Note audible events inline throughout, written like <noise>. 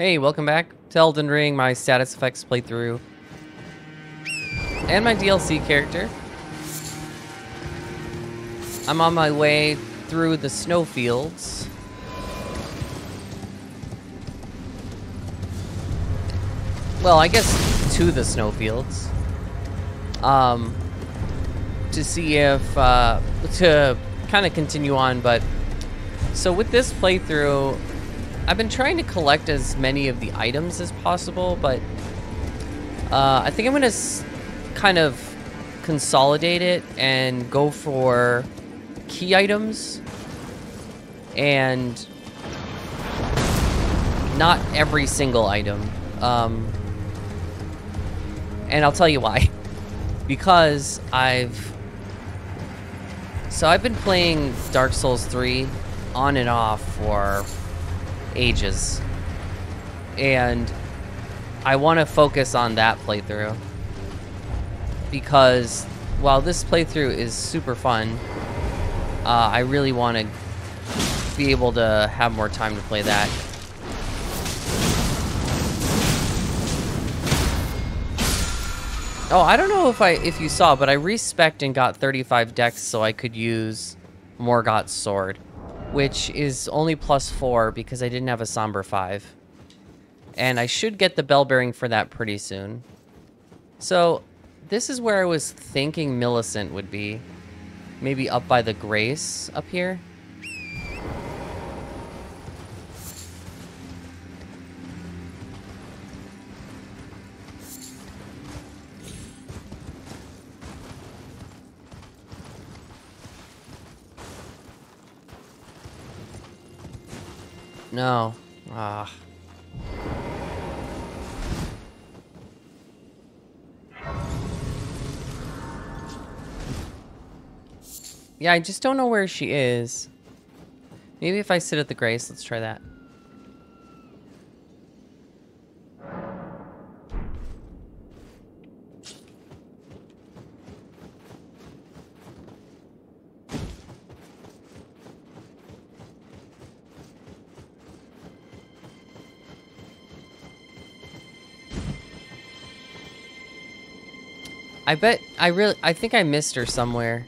Hey, welcome back to Elden Ring, my status effects playthrough. And my DLC character. I'm on my way through the snowfields. Well, I guess to the snowfields. Um, to see if, uh, to kind of continue on, but so with this playthrough, I've been trying to collect as many of the items as possible, but uh, I think I'm going to kind of consolidate it and go for key items and not every single item. Um, and I'll tell you why. <laughs> because I've... So I've been playing Dark Souls 3 on and off for ages. And I want to focus on that playthrough. Because while this playthrough is super fun, uh, I really want to be able to have more time to play that. Oh, I don't know if I if you saw, but I respec and got 35 dex so I could use Morgott's sword, which is only plus 4 because I didn't have a Somber 5. And I should get the bell bearing for that pretty soon. So, this is where I was thinking Millicent would be. Maybe up by the Grace up here. No. Ah. Yeah, I just don't know where she is. Maybe if I sit at the Grace, let's try that. I bet I really I think I missed her somewhere.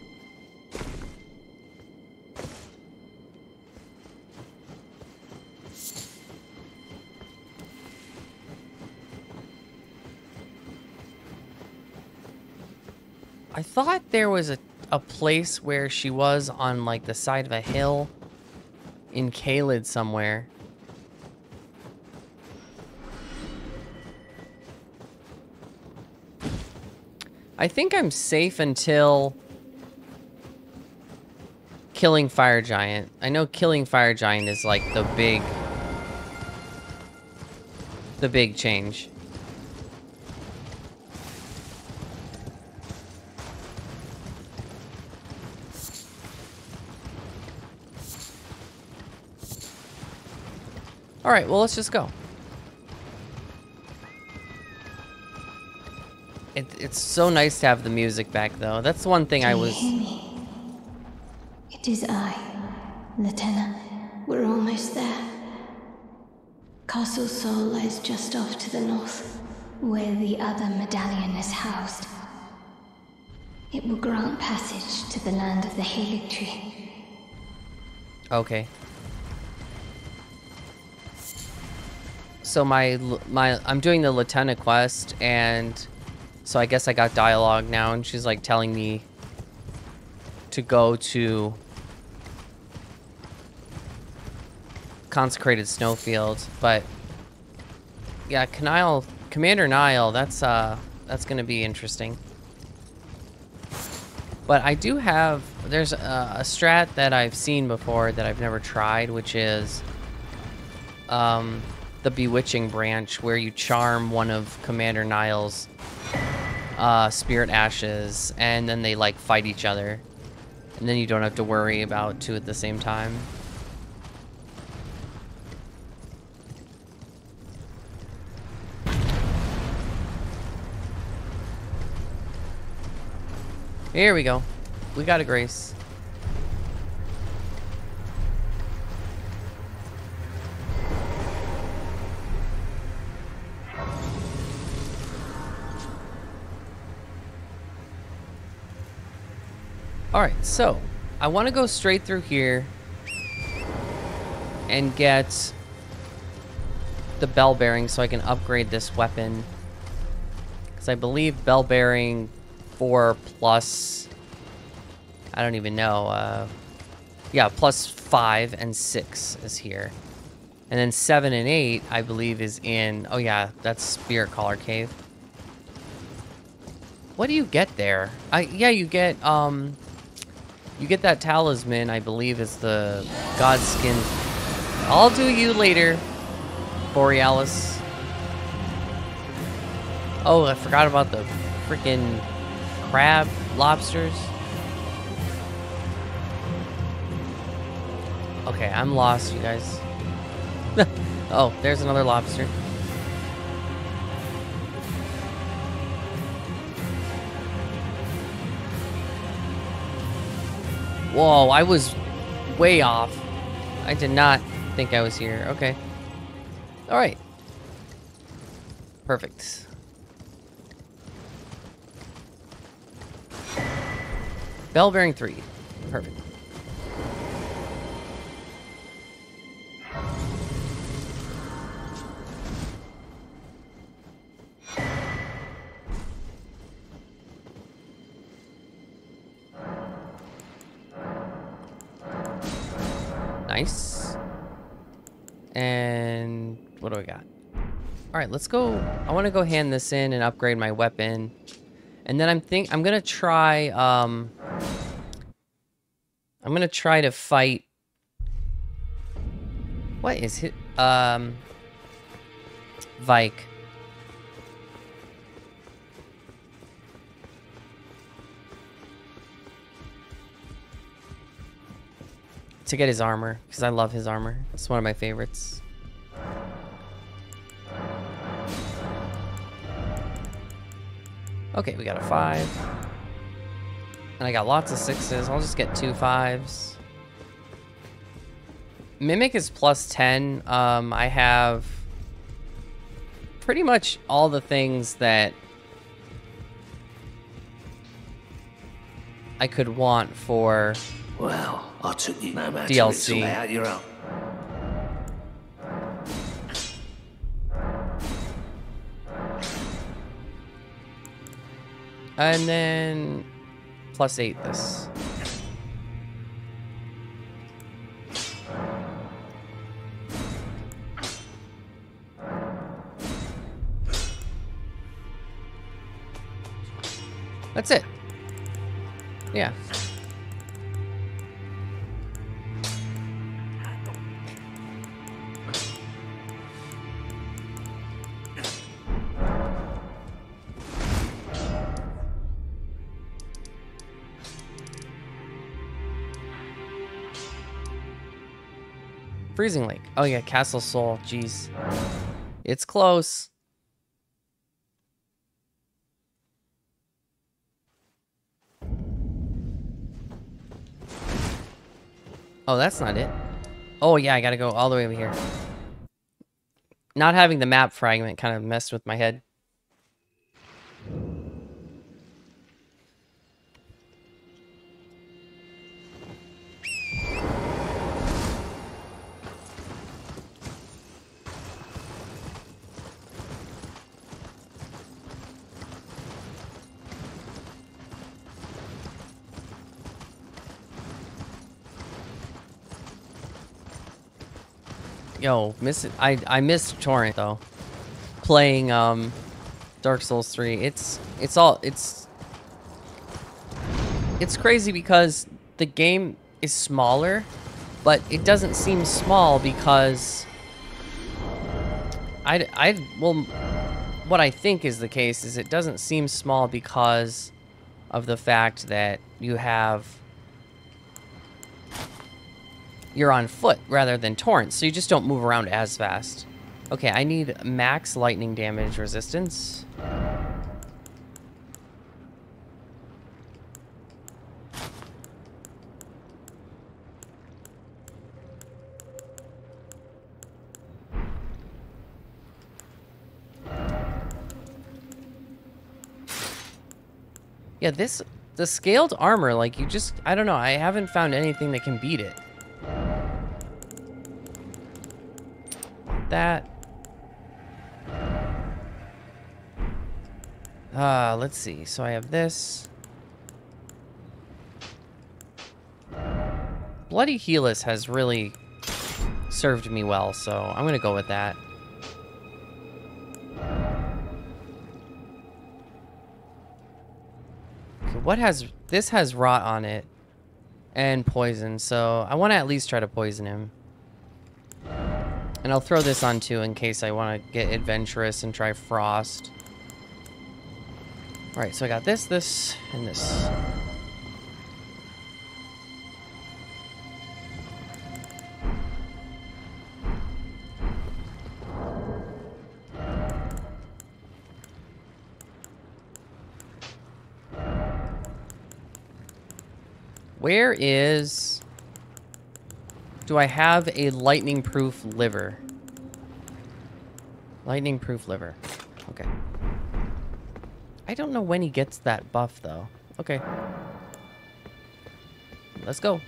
I thought there was a, a place where she was on like the side of a hill in Caelid somewhere. I think I'm safe until killing Fire Giant. I know killing Fire Giant is like the big the big change. All right, well, let's just go. It's so nice to have the music back, though. That's the one thing Do I was... It is I, Lieutenant. We're almost there. Castle Sol lies just off to the north, where the other medallion is housed. It will grant passage to the land of the Haligtree. Okay. So my my I'm doing the Latenna quest and so I guess I got dialogue now and she's like telling me to go to consecrated snowfield, but yeah, Kanile Commander Niall, that's uh that's to be interesting. But I do have there's a, a strat that I've seen before that I've never tried, which is um the Bewitching branch, where you charm one of Commander Niall's uh, Spirit Ashes, and then they like fight each other. And then you don't have to worry about two at the same time. Here we go. We got a Grace. Alright, so I want to go straight through here and get the bell bearing so I can upgrade this weapon. Because I believe bell bearing 4 plus, I don't even know, uh, yeah, plus 5 and 6 is here. And then 7 and 8, I believe, is in... Oh, yeah, that's Spiritcaller Cave. What do you get there? I Yeah, you get, um... You get that talisman, I believe, is the Godskin. I'll do you later, Borealis. Oh, I forgot about the freaking crab lobsters. Okay, I'm lost, you guys. <laughs> oh, there's another lobster. Whoa, I was way off. I did not think I was here. Okay. Alright. Perfect. Bell bearing 3. Perfect. And what do I got? All right, let's go. I want to go hand this in and upgrade my weapon. And then I'm think I'm going to try um I'm going to try to fight What is it? Um Vyke. To get his armor because I love his armor. It's one of my favorites. Okay, we got a five. And I got lots of sixes. I'll just get two fives. Mimic is plus 10. Um, I have pretty much all the things that I could want for well, I took you no matter DLC. to out your own. And then plus eight this. That's it. Yeah. Lake. Oh yeah, Castle Sol. Jeez. It's close. Oh, that's not it. Oh yeah, I gotta go all the way over here. Not having the map fragment kind of messed with my head. Yo, miss it. I I missed Torrent though. Playing um Dark Souls 3. It's it's all it's it's crazy because the game is smaller, but it doesn't seem small because I I well what I think is the case is it doesn't seem small because of the fact that you have you're on foot rather than torrents, so you just don't move around as fast. Okay, I need max lightning damage resistance. Yeah, this the scaled armor, like you just, I don't know, I haven't found anything that can beat it. That. Uh, let's see. So I have this. Bloody Helix has really served me well, so I'm gonna go with that. What has... This has rot on it. And poison, so I want to at least try to poison him. And I'll throw this on too in case I want to get adventurous and try frost. Alright, so I got this, this, and this. Where is... Do I have a lightning-proof liver? Lightning-proof liver. Okay. I don't know when he gets that buff, though. Okay. Let's go.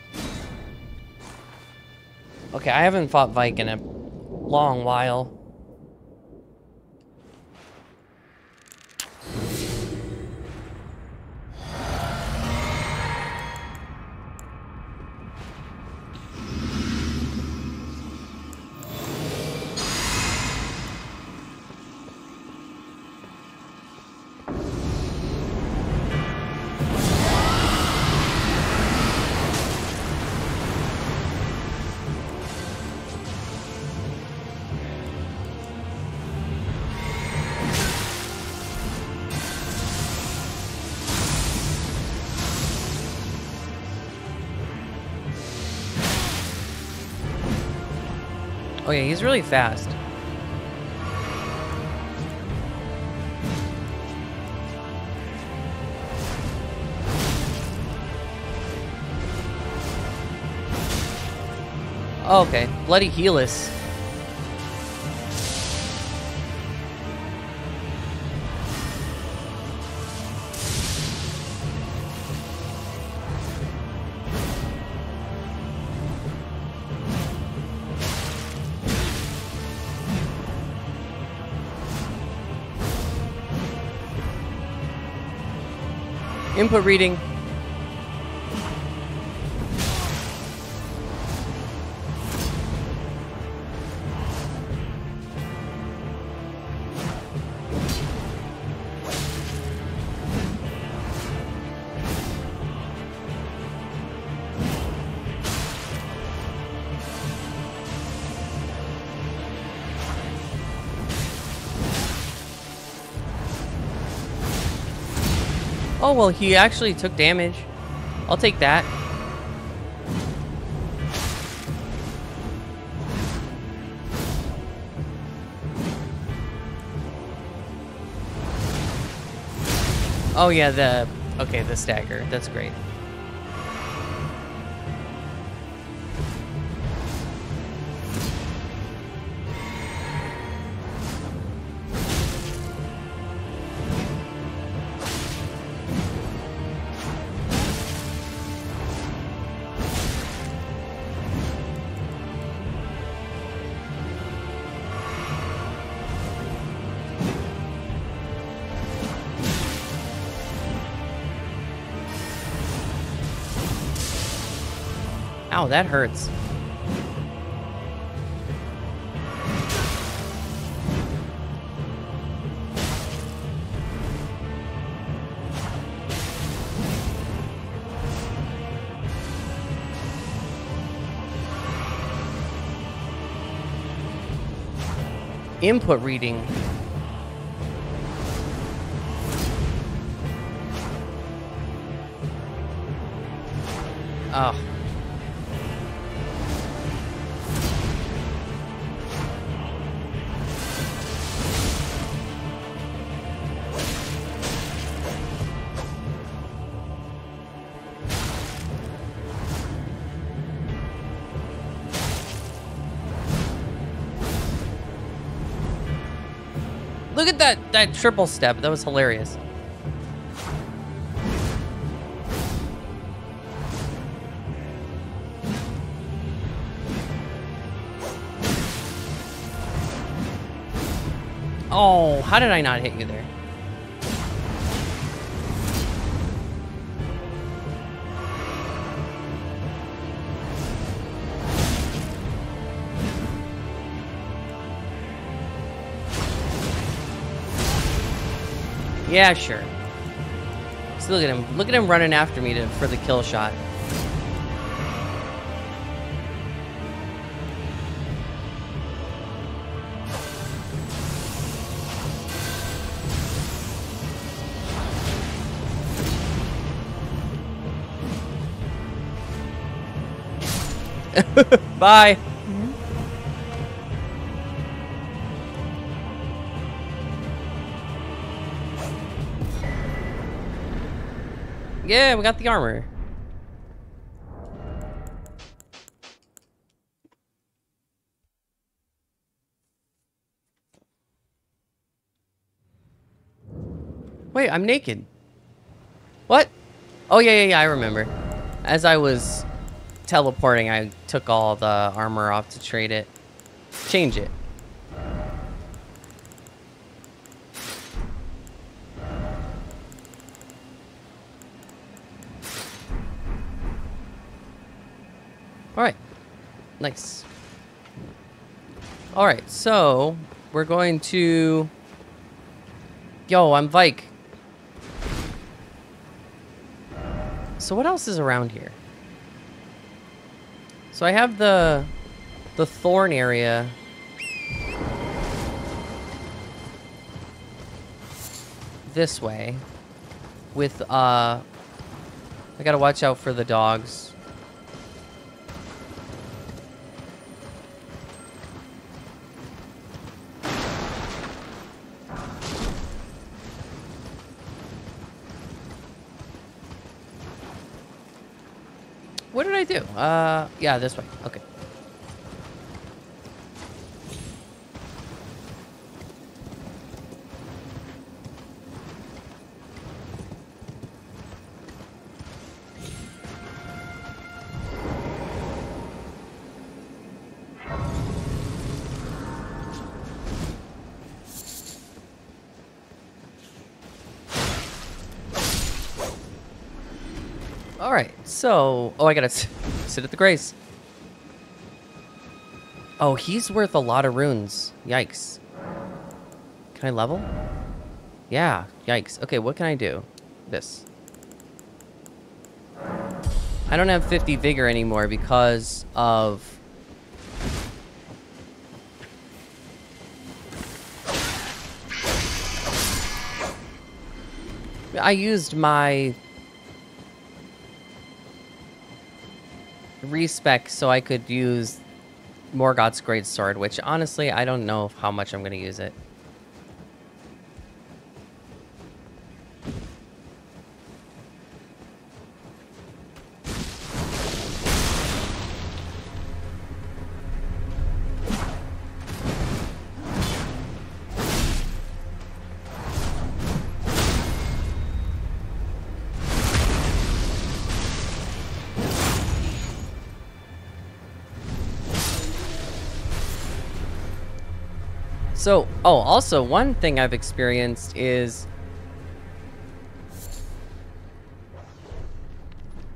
Okay, I haven't fought Vyke in a long while. Really fast. Oh, okay. Bloody Helix. Input reading. Oh, well, he actually took damage. I'll take that. Oh, yeah, the... Okay, the stagger. That's great. Ow, that hurts. Input reading. that, that triple step. That was hilarious. Oh, how did I not hit you there? Yeah, sure. So look at him. Look at him running after me to, for the kill shot. <laughs> Bye. Yeah, we got the armor. Wait, I'm naked. What? Oh, yeah, yeah, yeah, I remember. As I was teleporting, I took all the armor off to trade it. Change it. Alright. Nice. Alright, so we're going to... Yo, I'm Vyke. So what else is around here? So I have the the thorn area. This way. With uh I gotta watch out for the dogs. Uh, yeah, this way. Okay. All right, so, oh, I gotta <laughs> sit at the grace. Oh, he's worth a lot of runes. Yikes. Can I level? Yeah, yikes. Okay, what can I do? This. I don't have 50 vigor anymore because of... I used my respec so I could use Morgott's Great Sword, which honestly, I don't know how much I'm going to use it. Oh, also, one thing I've experienced is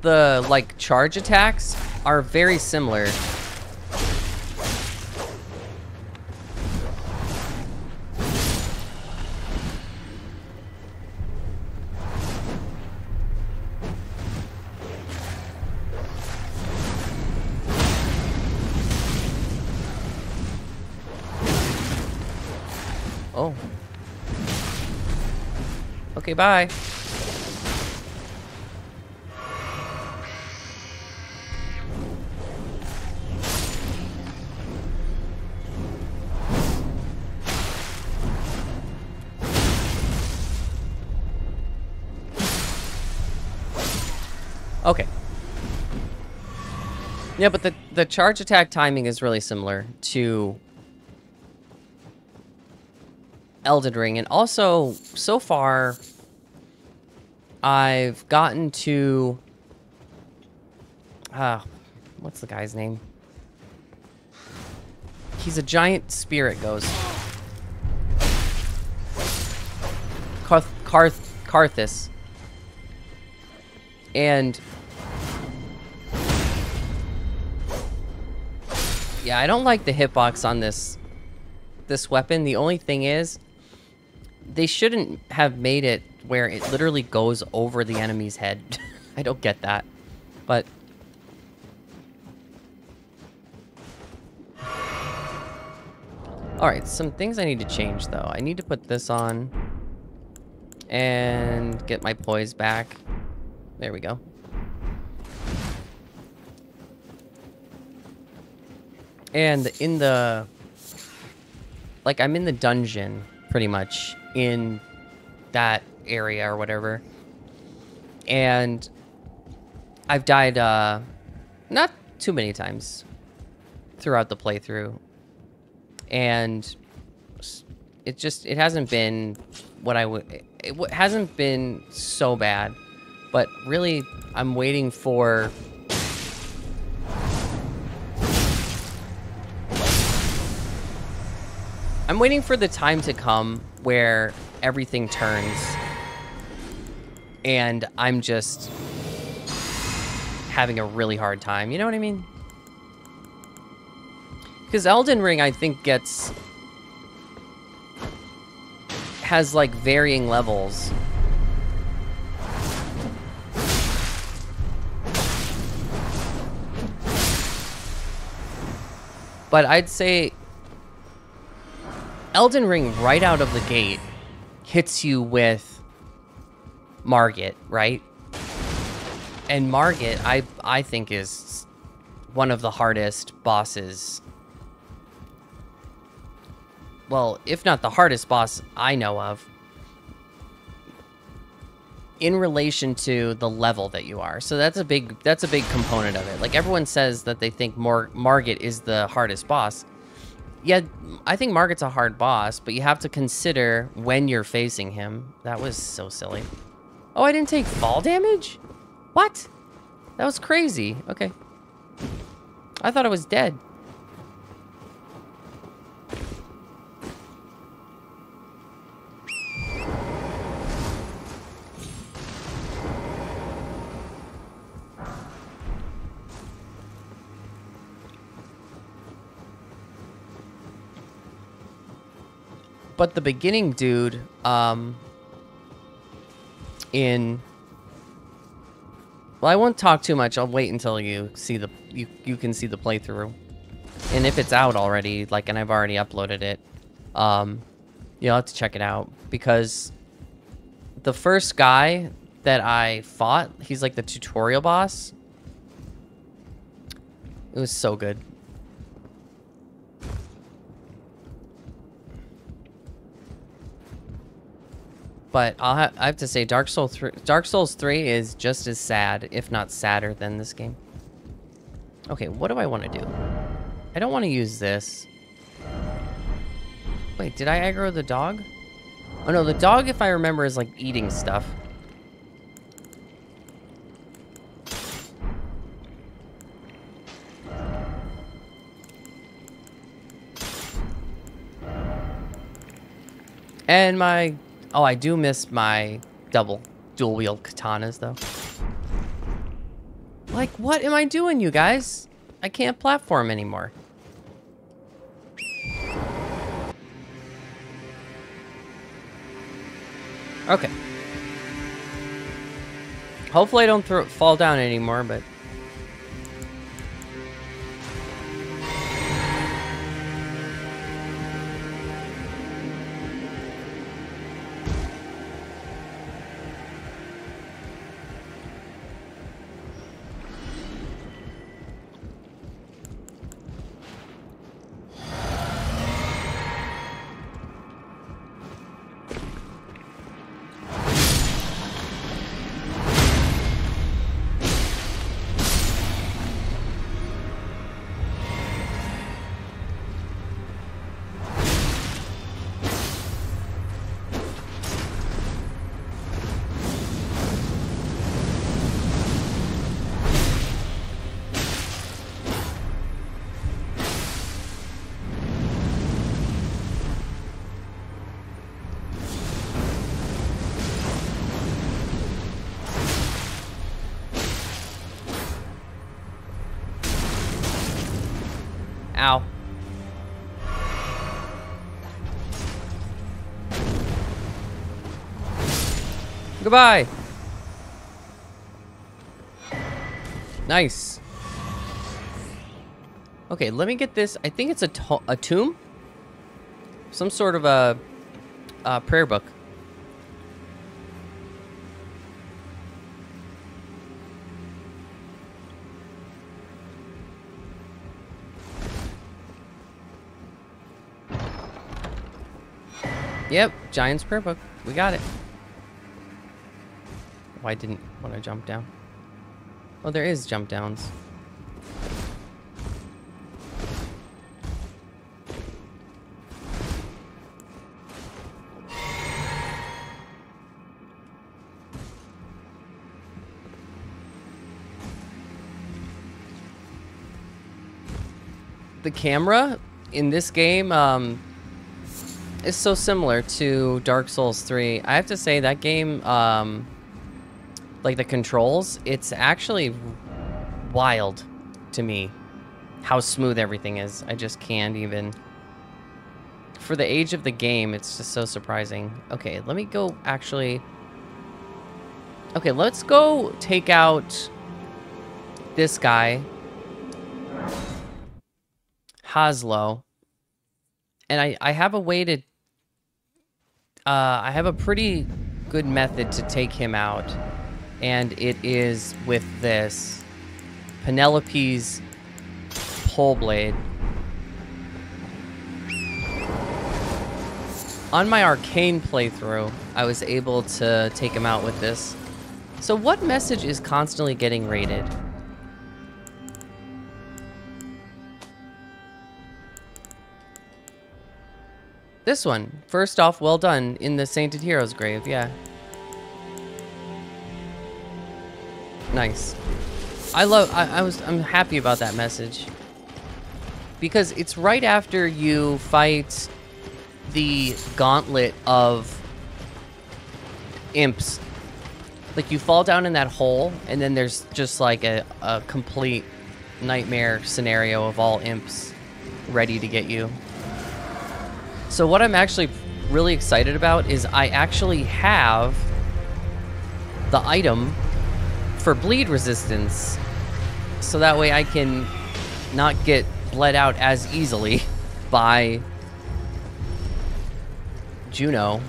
the, like, charge attacks are very similar. Okay, bye. Okay. Yeah, but the, the charge attack timing is really similar to Elden Ring. And also, so far, I've gotten to... Uh, what's the guy's name? He's a giant spirit ghost. Carth Carth Carthus. And yeah, I don't like the hitbox on this this weapon. The only thing is they shouldn't have made it where it literally goes over the enemy's head. <laughs> I don't get that. But Alright, some things I need to change though. I need to put this on and get my poise back. There we go. And in the like I'm in the dungeon pretty much in that area or whatever. And I've died uh not too many times throughout the playthrough. And it just it hasn't been what I would it hasn't been so bad. But really I'm waiting for I'm waiting for the time to come where everything turns and I'm just having a really hard time. You know what I mean? Because Elden Ring, I think, gets... Has, like, varying levels. But I'd say... Elden Ring, right out of the gate, hits you with Margit, right? And Margit, I I think is one of the hardest bosses well, if not the hardest boss I know of, in relation to the level that you are. So that's a big that's a big component of it. Like everyone says that they think Mar Margit is the hardest boss. Yeah, I think Margit's a hard boss, but you have to consider when you're facing him. That was so silly. Oh, I didn't take fall damage? What? That was crazy. Okay. I thought I was dead. But the beginning dude, um, in well, I won't talk too much. I'll wait until you see the you you can see the playthrough, and if it's out already, like, and I've already uploaded it, um, you'll have to check it out because the first guy that I fought, he's like the tutorial boss. It was so good. But I'll I have to say, Dark Souls 3, Dark Souls 3 is just as sad, if not sadder, than this game. Okay, what do I want to do? I don't want to use this. Wait, did I aggro the dog? Oh no, the dog, if I remember, is like eating stuff. And my Oh, I do miss my double dual wield katanas though. Like, what am I doing, you guys? I can't platform anymore. Okay. Hopefully I don't fall down anymore, but Ow. Goodbye. Nice. Okay, let me get this. I think it's a, to a tomb? Some sort of a, a prayer book. Yep, Giant's prayer book. We got it. Why didn't want to jump down? Oh, there is jump downs. The camera in this game um, is so similar to Dark Souls 3. I have to say that game um, like the controls, it's actually wild to me how smooth everything is. I just can't even. For the age of the game, it's just so surprising. Okay, let me go actually. Okay, let's go take out this guy, Hoslow. And I, I have a way to. Uh, I have a pretty good method to take him out and it is with this Eleonora's pole blade. On my arcane playthrough, I was able to take him out with this. So what message is constantly getting raided? This one. First off, well done in the Sainted Hero's grave, yeah. Nice. I love, I, I was, I'm happy about that message. Because it's right after you fight the gauntlet of imps. Like you fall down in that hole and then there's just like a, a complete nightmare scenario of all imps ready to get you. So what I'm actually really excited about is I actually have the item for bleed resistance. So that way I can not get bled out as easily <laughs> by Juno.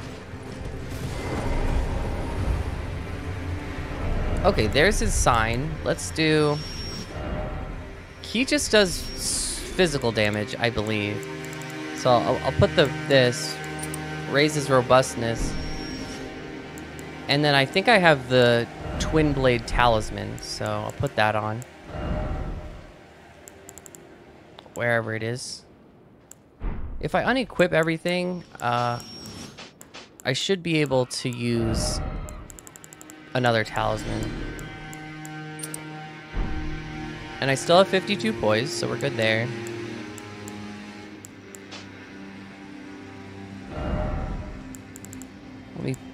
Okay, there's his sign. Let's do... He just does physical damage, I believe. So I'll, I'll put the this, raises robustness. And then I think I have the Twin Blade Talisman, so I'll put that on. Wherever it is. If I unequip everything, uh, I should be able to use another talisman. And I still have 52 poise, so we're good there.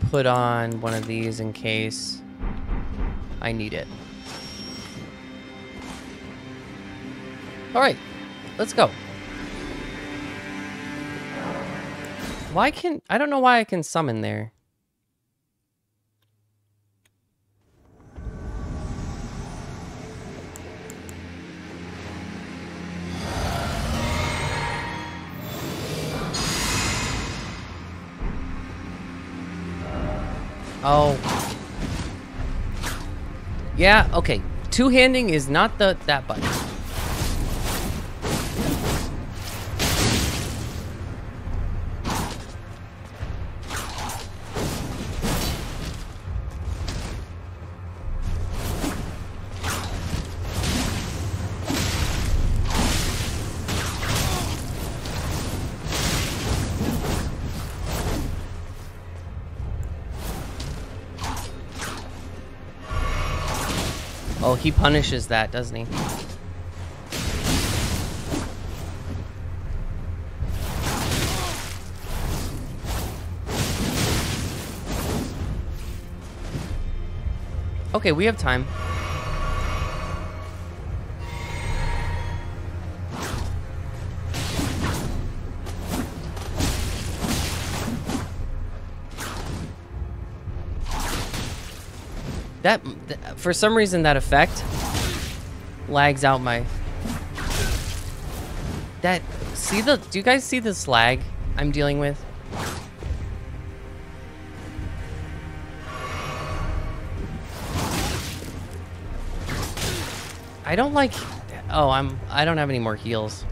Put on one of these in case. I need it. Alright, let's go. Why can... I don't know why I can summon there. Yeah, okay. Two-handing is not the that button. He punishes that, doesn't he? Okay, we have time. That, for some reason, that effect lags out my... That, see the, do you guys see this lag I'm dealing with? I don't like, oh, I'm, I don't have any more heals.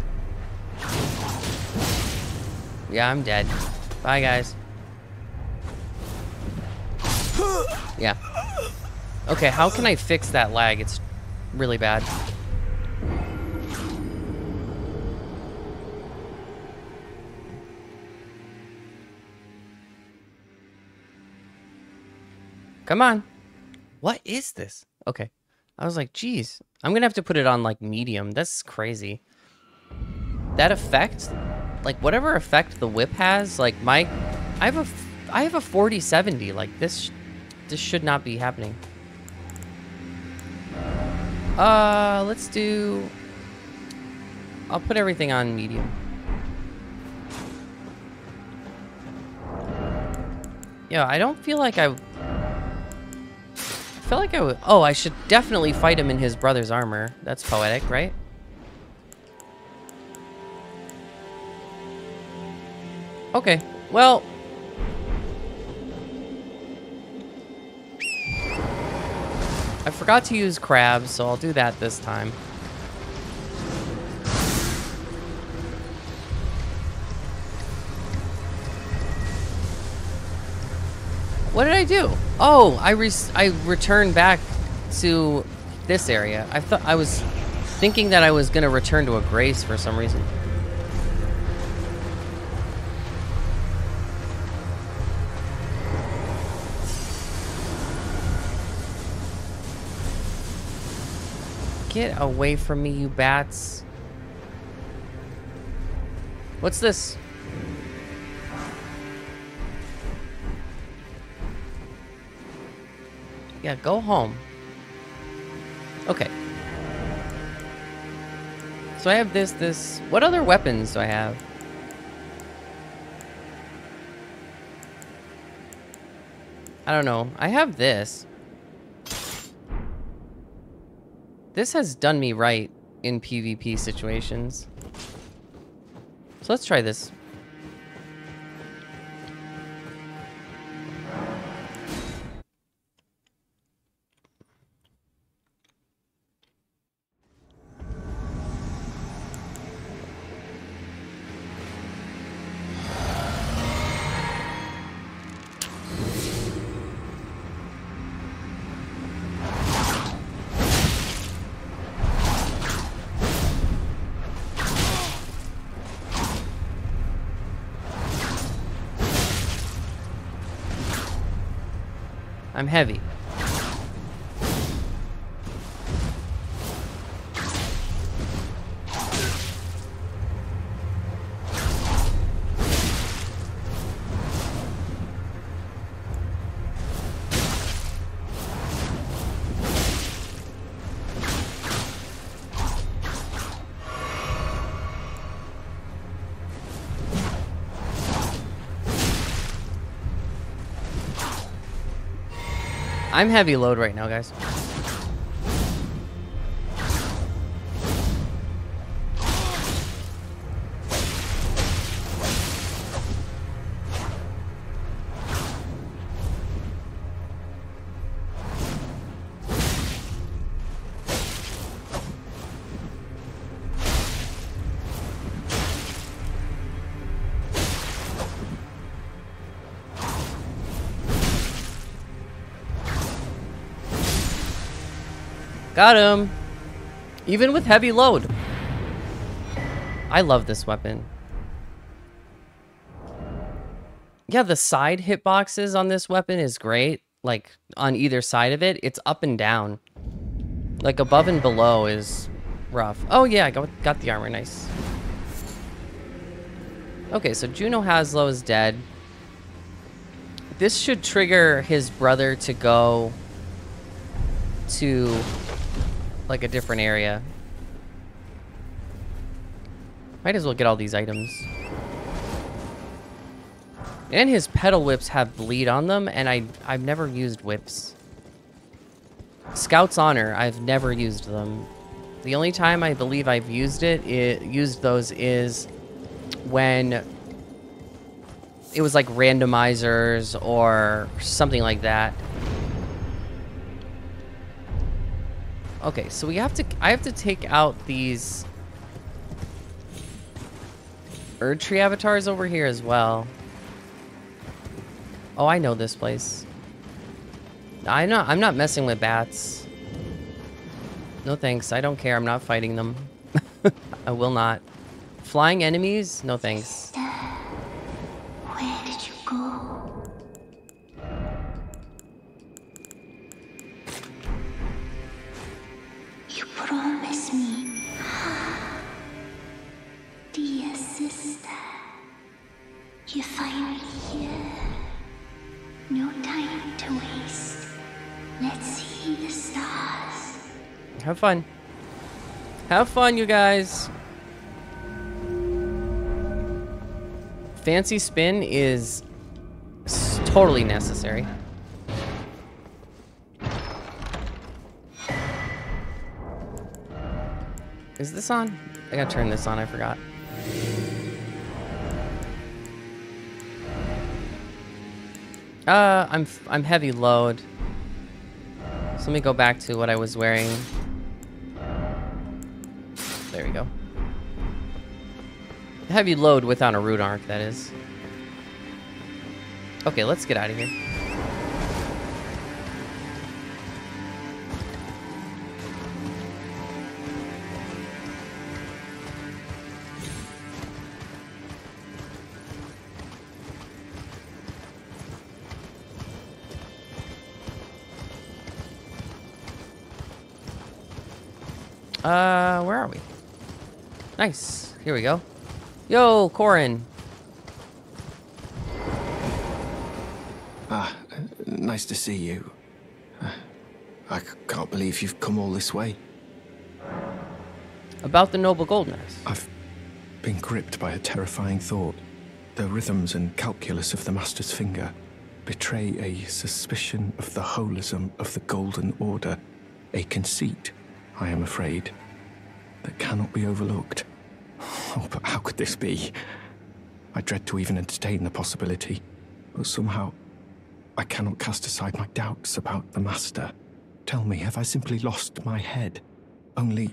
Yeah, I'm dead. Bye, guys. Okay, how can I fix that lag? It's really bad. Come on. What is this? Okay. I was like, geez, I'm going to have to put it on like medium. That's crazy. That effect, like whatever effect the whip has, like my, I have a, I have a 4070. Like this, this should not be happening. Uh, let's do... I'll put everything on medium. Yeah, I don't feel like I... I feel like I would... Oh, I should definitely fight him in his brother's armor. That's poetic, right? Okay, well, I forgot to use crabs, so I'll do that this time. What did I do? Oh, I re I returned back to this area. I thought I was thinking that I was gonna return to a grace for some reason. Get away from me, you bats. What's this? Yeah, go home. Okay. So I have this, this. What other weapons do I have? I don't know. I have this. This has done me right in PvP situations. So let's try this. I'm heavy. I'm heavy load right now, guys. Got him. Even with heavy load. I love this weapon. Yeah, the side hitboxes on this weapon is great. Like, on either side of it, it's up and down. Like, above and below is rough. Oh, yeah, I got, got the armor. Nice. Okay, so Juno Hoslow is dead. This should trigger his brother to go to like a different area. Might as well get all these items. And his petal whips have bleed on them, and I, I've never used whips. Scout's Honor, I've never used them. The only time I believe I've used it, it used those is when it was like randomizers or something like that. Okay, so we have to I have to take out these Erdtree avatars over here as well. Oh, I know this place. I'm not I'm not messing with bats. No thanks. I don't care. I'm not fighting them. <laughs> I will not. Flying enemies? No thanks. Fun. Have fun, you guys. Fancy spin is totally necessary. Is this on? I gotta turn this on, I forgot. Uh, I'm I'm heavy load. So let me go back to what I was wearing. There we go. Heavy load without a Rune Arc, that is. Okay, let's get out of here. Uh, where are we? Nice. Here we go. Yo, Corhyn. Ah, nice to see you. I can't believe you've come all this way. About the Noble Goldmask. I've been gripped by a terrifying thought. The rhythms and calculus of the Master's finger betray a suspicion of the holism of the Golden Order, a conceit, I am afraid, that cannot be overlooked. Oh, but how could this be? I dread to even entertain the possibility, but somehow I cannot cast aside my doubts about the Master. Tell me, have I simply lost my head? Only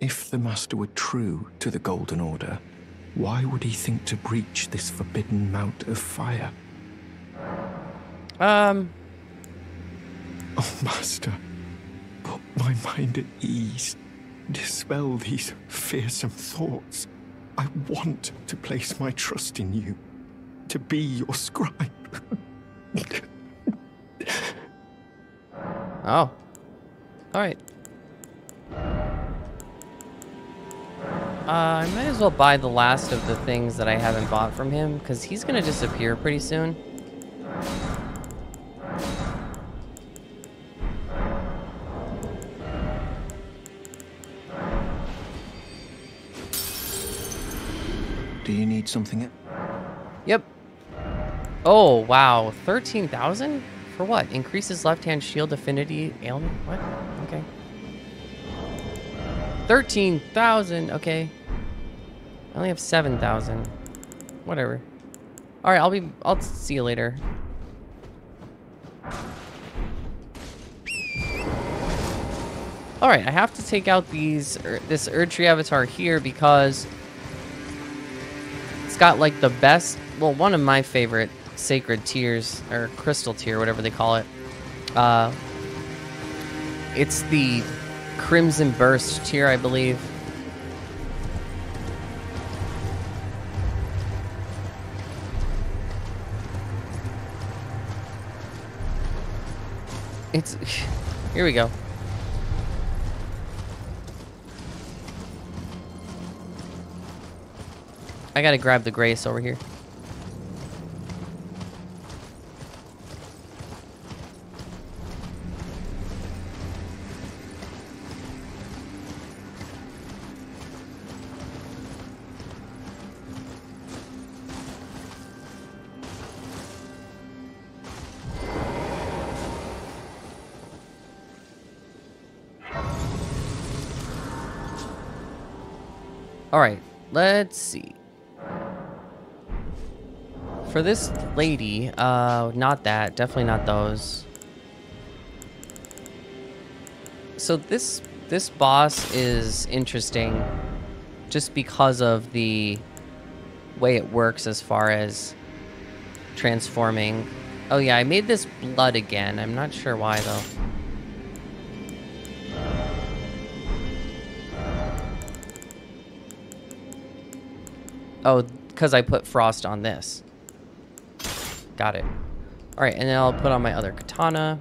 if the Master were true to the Golden Order, why would he think to breach this forbidden mount of fire? Um, Oh, Master, put my mind at ease. Dispel these fearsome thoughts. I want to place my trust in you, to be your scribe. <laughs> oh. Alright. Uh, I might as well buy the last of the things that I haven't bought from him, because he's gonna disappear pretty soon. Do you need something? Yep. Oh, wow. 13,000? For what? Increases left-hand shield affinity ailment? What? Okay. 13,000. Okay. I only have 7,000. Whatever. All right, I'll be I'll see you later. All right, I have to take out these er, this Erdtree avatar here because it's got like the best, well, one of my favorite sacred tears or crystal tear, whatever they call it. Uh, it's the Crimson Burst tear, I believe. It's <sighs> here we go. I gotta grab the grace over here. All right, let's see. For this lady, uh, not that. Definitely not those. So this this boss is interesting just because of the way it works as far as transforming. Oh yeah, I made this blood again. I'm not sure why though. Oh, because I put frost on this. Got it. Alright, and then I'll put on my other katana.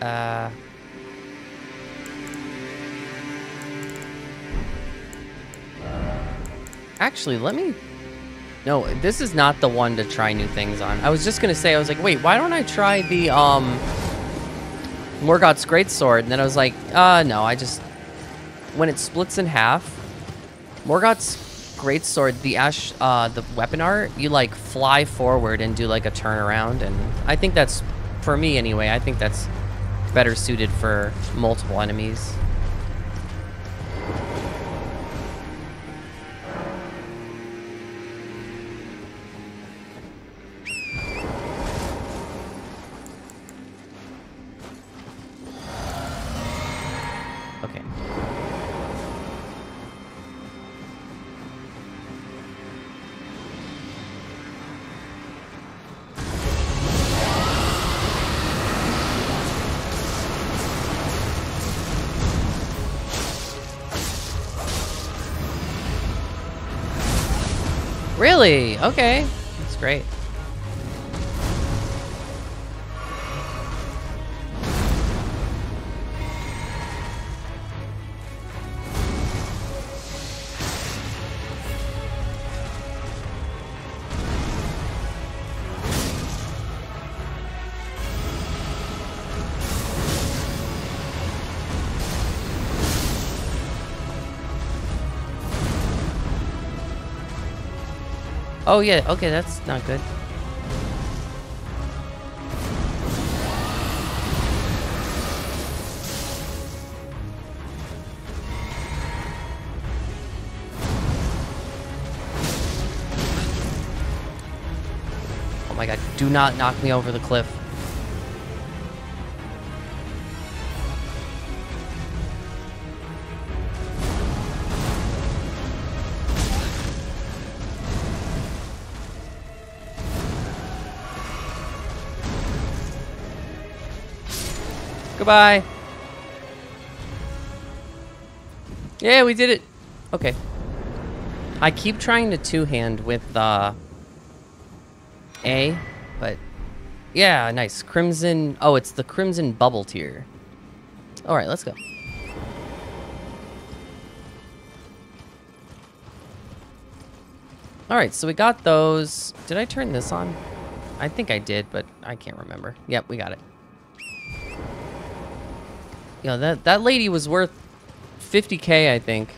Uh... Actually, let me... No, this is not the one to try new things on. I was just gonna say, I was like, wait, why don't I try the, um... Morgott's Greatsword? And then I was like, uh, no, I just... When it splits in half, Morgott's Greatsword, the Ash, uh, the weapon art, you, like, fly forward and do, like, a turnaround, and I think that's, for me anyway, I think that's better suited for multiple enemies. Okay. That's great. Oh yeah, okay, that's not good. Oh my god, do not knock me over the cliff. Goodbye. Yeah, we did it. Okay. I keep trying to two-hand with uh, A, but yeah, nice. Crimson. Oh, it's the Crimson Bubbletear. All right, let's go. All right, so we got those. Did I turn this on? I think I did, but I can't remember. Yep, we got it. Yeah, that that lady was worth 50k, I think.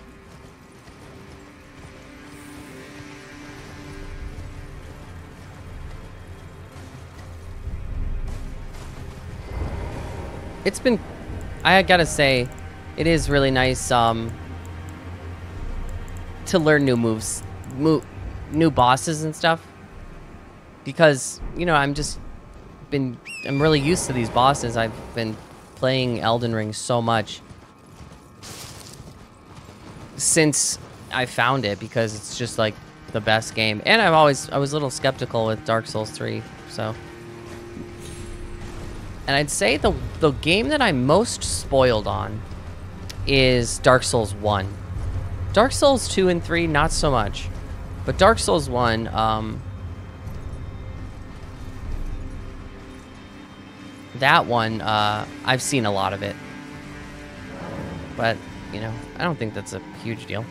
It's been I gotta say, it is really nice um to learn new moves, mo new bosses and stuff. Because, you know, I'm just been I'm really used to these bosses. I've been playing Elden Ring so much since I found it because it's just like the best game. And I've always I was a little skeptical with Dark Souls 3, so and I'd say the the game that I'm most spoiled on is Dark Souls 1. Dark Souls 2 and 3 not so much. But Dark Souls 1 um that one, uh, I've seen a lot of it. But, you know, I don't think that's a huge deal.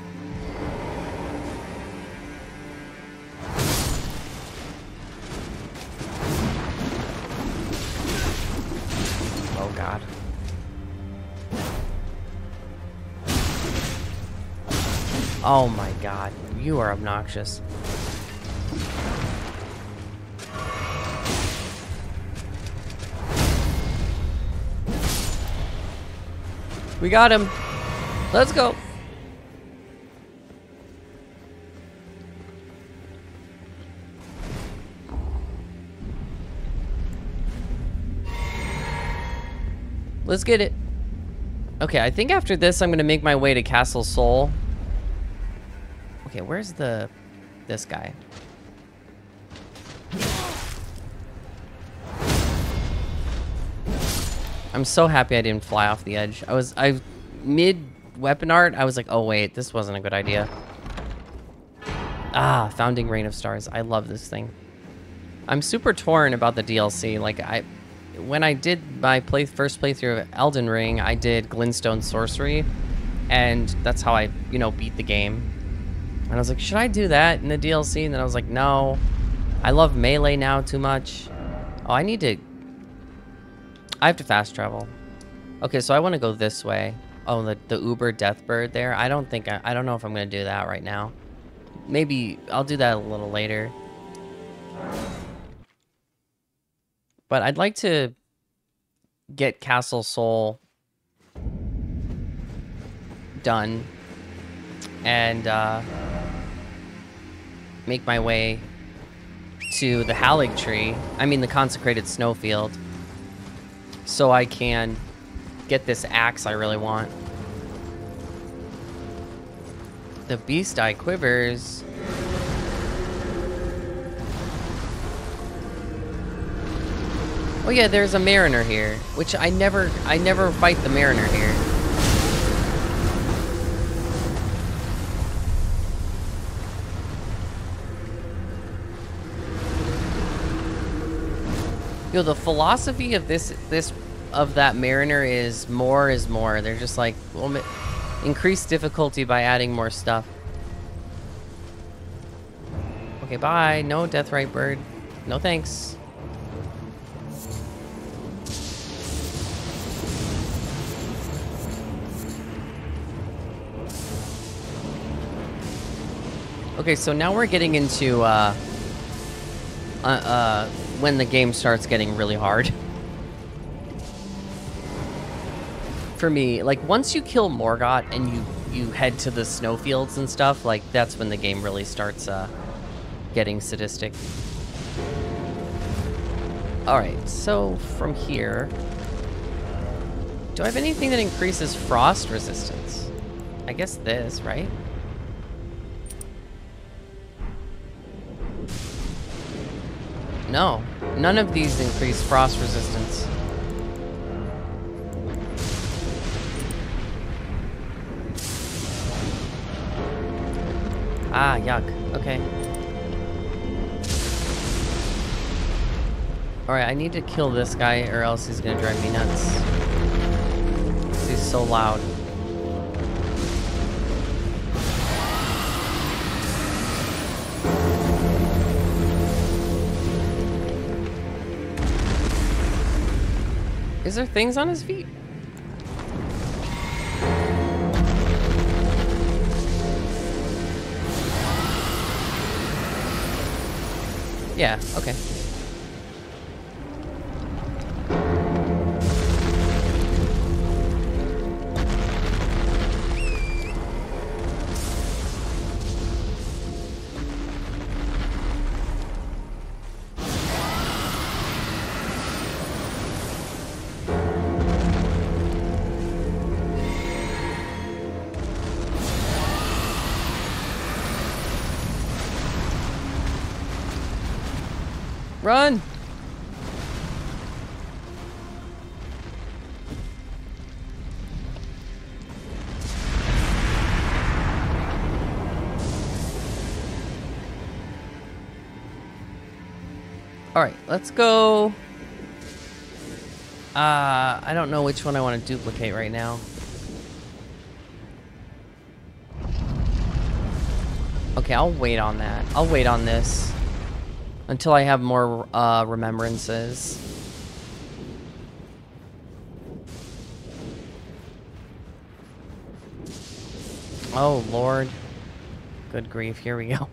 Oh, God. Oh, my God. You are obnoxious. We got him. Let's go. Let's get it. Okay, I think after this, I'm gonna make my way to Castle Sol. Okay, where's the this guy? I'm so happy I didn't fly off the edge. I was I mid weapon art. I was like, oh wait, this wasn't a good idea. Ah, Founding Rain of Stars. I love this thing. I'm super torn about the DLC. Like I when I did my play first playthrough of Elden Ring, I did Glintstone Sorcery, and that's how I, you know, beat the game. And I was like, should I do that in the DLC? And then I was like, no. I love Melee now too much. Oh, I need to... I have to fast travel. Okay, so I want to go this way. Oh, the, the Uber Deathbird there. I don't think... I, I don't know if I'm going to do that right now. Maybe I'll do that a little later. But I'd like to get Castle Sol done and uh, make my way to the Haligtree, I mean the consecrated snowfield, so I can get this axe I really want. The Beast Eye Quivers Oh yeah, there's a Mariner here, which I never, I never fight the Mariner here. Yo, the philosophy of this, this, of that Mariner is more is more. They're just like, well, increase difficulty by adding more stuff. Okay, bye. No Deathrite Bird. No thanks. Okay, so now we're getting into uh, uh, uh, when the game starts getting really hard. For me, like once you kill Morgott and you you head to the snowfields and stuff, like that's when the game really starts uh, getting sadistic. All right, so from here, do I have anything that increases frost resistance? I guess this, right? No, none of these increase frost resistance. Ah, yuck. Okay. Alright, I need to kill this guy or else he's gonna drive me nuts. He's so loud. Is there things on his feet? Yeah, okay. Run! Alright, let's go... Uh, I don't know which one I want to duplicate right now. Okay, I'll wait on that. I'll wait on this. Until I have more uh, remembrances. Oh, Lord. Good grief, here we go.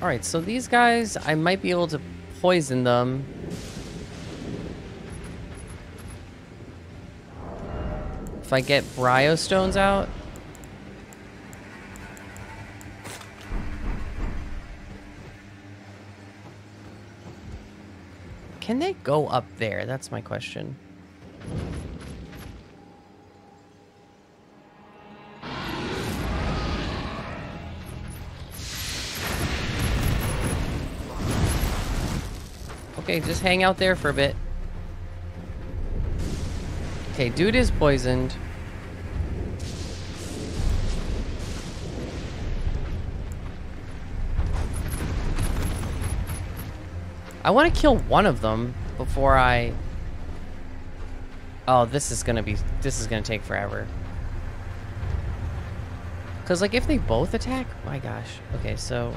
Alright, so these guys, I might be able to poison them. If I get Bryostones out, Can they go up there? That's my question. Okay, just hang out there for a bit. Okay, dude is poisoned. I want to kill one of them before I... Oh, this is gonna be... This is gonna take forever. Because, like, if they both attack... My gosh. Okay, so...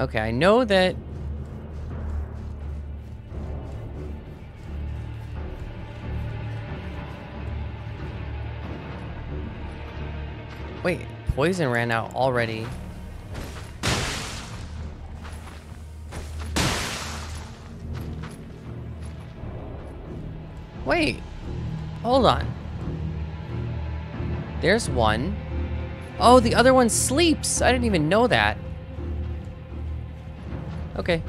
Okay, I know that... Wait, poison ran out already. Wait, hold on. There's one. Oh, the other one sleeps. I didn't even know that. Okay.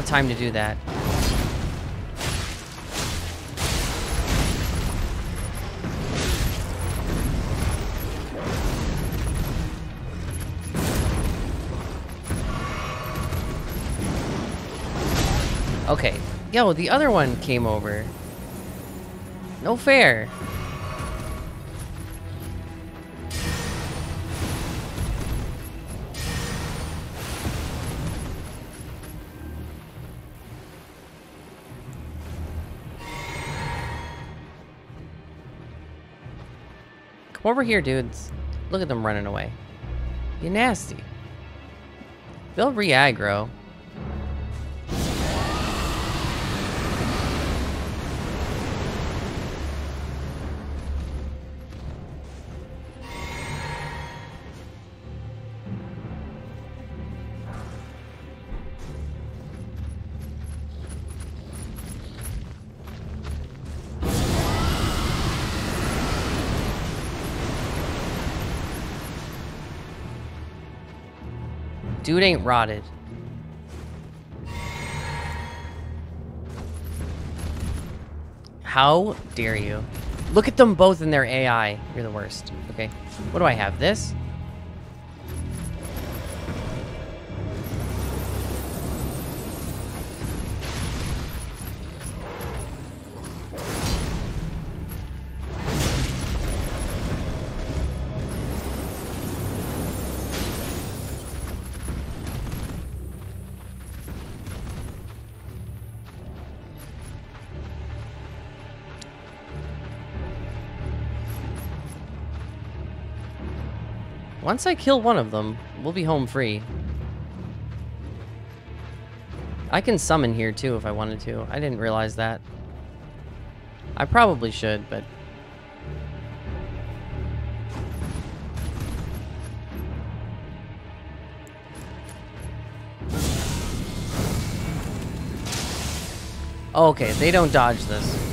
Have time to do that. Okay. Yo, the other one came over. No fair. Over here, dudes. Look at them running away. You nasty. They'll re-aggro. Dude ain't rotted. How dare you? Look at them both in their AI. You're the worst. Okay. What do I have? This? Once I kill one of them, we'll be home free. I can summon here too if I wanted to. I didn't realize that. I probably should, but... Okay, they don't dodge this.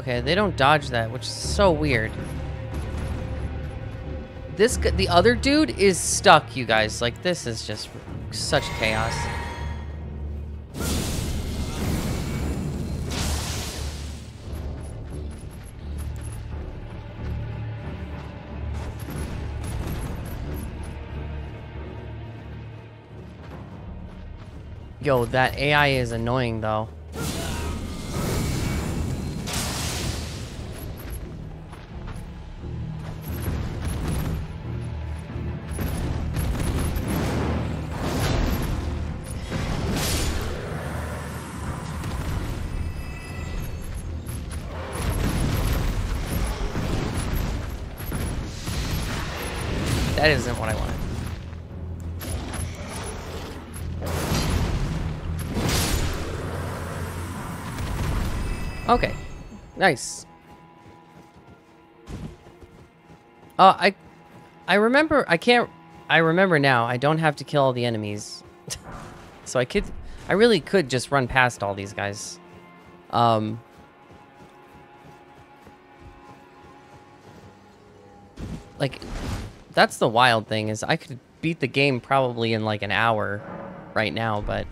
Okay, they don't dodge that, which is so weird. This the other dude is stuck, you guys. Like this is just such chaos. Yo, that AI is annoying though. Nice. Uh, I, I remember, I can't, I remember now, I don't have to kill all the enemies. <laughs> so I could, I really could just run past all these guys. Um, like, that's the wild thing is I could beat the game probably in like an hour right now, but